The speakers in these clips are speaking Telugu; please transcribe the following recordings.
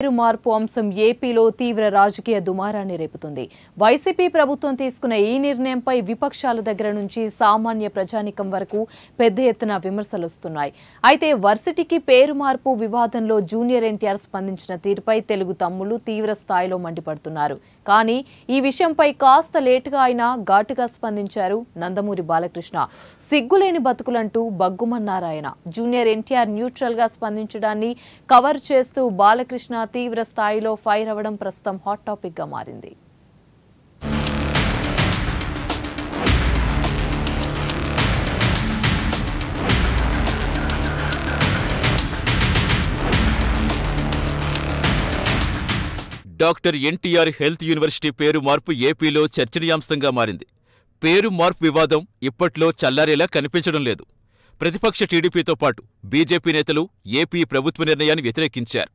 పేరు మార్పు అంశం ఏపీలో తీవ్ర రాజకీయ దుమారాన్ని రేపుతుంది. వైసీపీ ప్రభుత్వం తీసుకున్న ఈ నిర్ణయంపై విపక్షాల దగ్గర నుంచి సామాన్య ప్రజానికం వరకు పెద్ద ఎత్తున విమర్శలు వస్తున్నాయి. అయితే వర్సిటీకి పేరు మార్పు వివాదంలో జూనియర్ ఎన్టీఆర్ స్పందించిన తీరుపై తెలుగు తమ్ముళ్ళు తీవ్ర స్థాయిలో మండిపడుతున్నారు. కానీ ఈ విషయంపై కాస్త లేటుగా అయినా ఘాటుగా స్పందించారు నందమూరి బాలకృష్ణ. సిగ్గులేని బతుకులంటూ బగ్గుమన్నారాయన. జూనియర్ ఎన్టీఆర్ న్యూట్రల్గా స్పందించడాన్ని కవర్ చేస్తూ బాలకృష్ణ తీవ్ర స్థాయిలో ఫైర్ అవ్వడం ప్రస్తుతం హాట్ టాపిక్గా మారింది. డాక్టర్ ఎన్టీఆర్ హెల్త్ యూనివర్సిటీ పేరు మార్పు ఏపీలో చర్చనీయాంశంగా మారింది. పేరు మార్పు వివాదం ఇప్పట్లో చల్లారేలా కనిపించడం లేదు. ప్రతిపక్ష టీడీపీతో పాటు బీజేపీ నేతలు ఏపీ ప్రభుత్వ నిర్ణయాన్ని వ్యతిరేకించారు.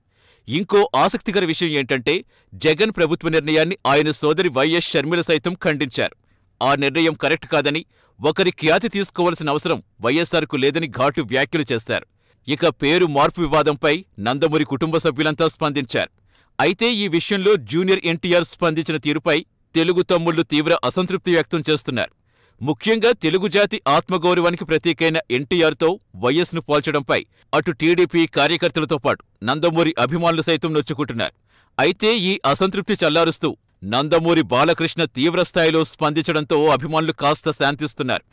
ఇంకో ఆసక్తికర విషయం ఏంటంటే జగన్ ప్రభుత్వ నిర్ణయాన్ని ఆయన సోదరి వైఎస్ షర్మిల సైతం ఖండించారు. ఆ నిర్ణయం కరెక్ట్ కాదని ఒకరి ఖ్యాతి తీసుకోవాల్సిన అవసరం వైఎస్సార్కు లేదని ఘాటు వ్యాఖ్యలు చేశారు ఇక పేరు మార్పు వివాదంపై నందమూరి కుటుంబ సభ్యులంతా స్పందించారు. అయితే ఈ విషయంలో జూనియర్ ఎన్టీఆర్ స్పందించిన తీరుపై తెలుగు తమ్ముళ్ళు తీవ్ర అసంతృప్తి వ్యక్తం చేస్తున్నారు. ముఖ్యంగా తెలుగు జాతి ఆత్మగౌరవానికి ప్రతీకైన ఎన్టీఆర్తో వైఎస్ను పోల్చడంపై అటు టీడీపీ కార్యకర్తలతో పాటు నందమూరి అభిమానులు సైతం నొచ్చుకుంటున్నారు. అయితే ఈ అసంతృప్తి చల్లారుస్తూ నందమూరి బాలకృష్ణ తీవ్రస్థాయిలో స్పందించడంతో అభిమానులు కాస్త శాంతిస్తున్నారు.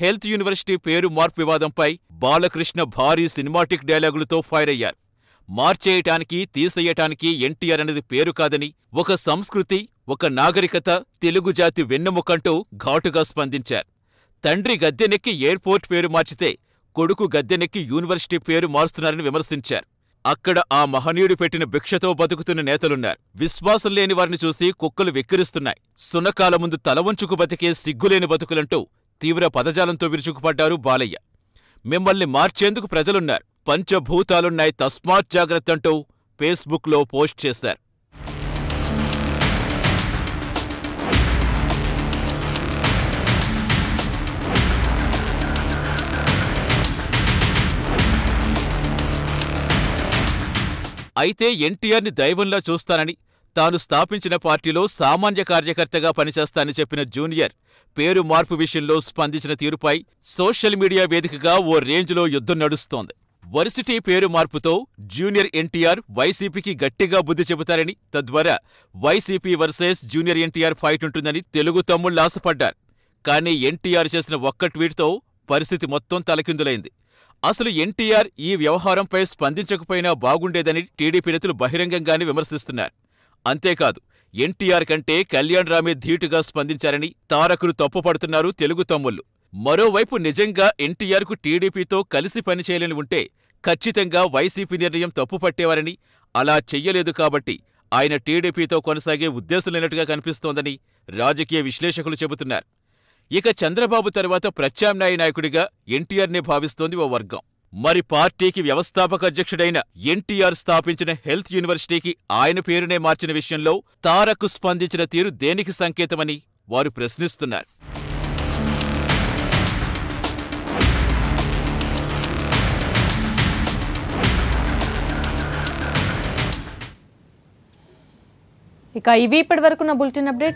హెల్త్ యూనివర్సిటీ పేరు మార్పు వివాదంపై బాలకృష్ణ భారీ సినిమాటిక్ డైలాగులతో ఫైర్ అయ్యారు. మార్చేయటానికి తీసేయటానికి ఎన్టీఆర్ అనేది పేరు కాదని ఒక సంస్కృతి ఒక నాగరికత తెలుగు జాతి వెన్నెముకంటూ ఘాటుగా స్పందించారు. తండ్రి గద్దెనెక్కి ఎయిర్పోర్ట్ పేరు మార్చితే కొడుకు గద్దెనెక్కి యూనివర్సిటీ పేరు మారుస్తున్నారని విమర్శించారు. అక్కడ ఆ మహనీయుడు పెట్టిన భిక్షతో బతుకుతున్న నేతలున్నారు. విశ్వాసం లేని వారిని చూసి కుక్కలు వెక్కిరిస్తున్నాయి. సునకాల ముందు తల వంచుకు బతికే సిగ్గులేని బతుకులంటూ తీవ్ర పదజాలంతో విరుచుకుపడ్డారు బాలయ్య. మిమ్మల్ని మార్చేందుకు ప్రజలున్నారు. పంచభూతాలున్నాయి తస్మాత్ జాగ్రత్త అంటూ ఫేస్బుక్లో పోస్ట్ చేశారు. అయితే ఎన్టీఆర్ని దైవంలా చూస్తానని తాను స్థాపించిన పార్టీలో సామాన్య కార్యకర్తగా పనిచేస్తానని చెప్పిన జూనియర్ పేరు మార్పు విషయంలో స్పందించిన తీరుపై సోషల్ మీడియా వేదికగా ఓ రేంజ్లో యుద్ధం నడుస్తోంది. వర్సిటీ పేరు మార్పుతో జూనియర్ ఎన్టీఆర్ వైసీపీకి గట్టిగా బుద్ధి చెబుతారని తద్వారా YCP versus junior NTR fight ఉంటుందని తెలుగు తమ్ముళ్ళు ఆశపడ్డారు. కానీ ఎన్టీఆర్ చేసిన ఒక్క ట్వీట్తో పరిస్థితి మొత్తం తలకిందులైంది. అసలు ఎన్టీఆర్ ఈ వ్యవహారంపై స్పందించకపోయినా బాగుండేదని టీడీపీ నేతలు బహిరంగంగానే విమర్శిస్తున్నారు. అంతేకాదు ఎన్టీఆర్ కంటే కళ్యాణ్ రామే ధీటుగా స్పందించారని తారకులు తప్పుపడుతున్నారు తెలుగు తమ్ముళ్ళు. మరోవైపు నిజంగా ఎన్టీఆర్కు టీడీపీతో కలిసి పనిచేయలేని ఉంటే ఖచ్చితంగా వైసీపీ నిర్ణయం తప్పుపట్టేవారని అలా చెయ్యలేదు కాబట్టి ఆయన టీడీపీతో కొనసాగే ఉద్దేశం లేనట్టుగా కనిపిస్తోందని రాజకీయ విశ్లేషకులు చెబుతున్నారు. ఇక చంద్రబాబు తర్వాత ప్రత్యామ్నాయ నాయకుడిగా ఎన్టీఆర్నే భావిస్తోంది ఓ వర్గం. మరి పార్టీకి వ్యవస్థాపక అధ్యక్షుడైన ఎన్టీఆర్ స్థాపించిన హెల్త్ యూనివర్సిటీకి ఆయన పేరునే మార్చిన విషయంలో తారకు స్పందించిన తీరు దేనికి సంకేతమని వారు ప్రశ్నిస్తున్నారు. ఇక ఇవి ఇప్పటి వరకున్న బులెటిన్ అప్డేట్.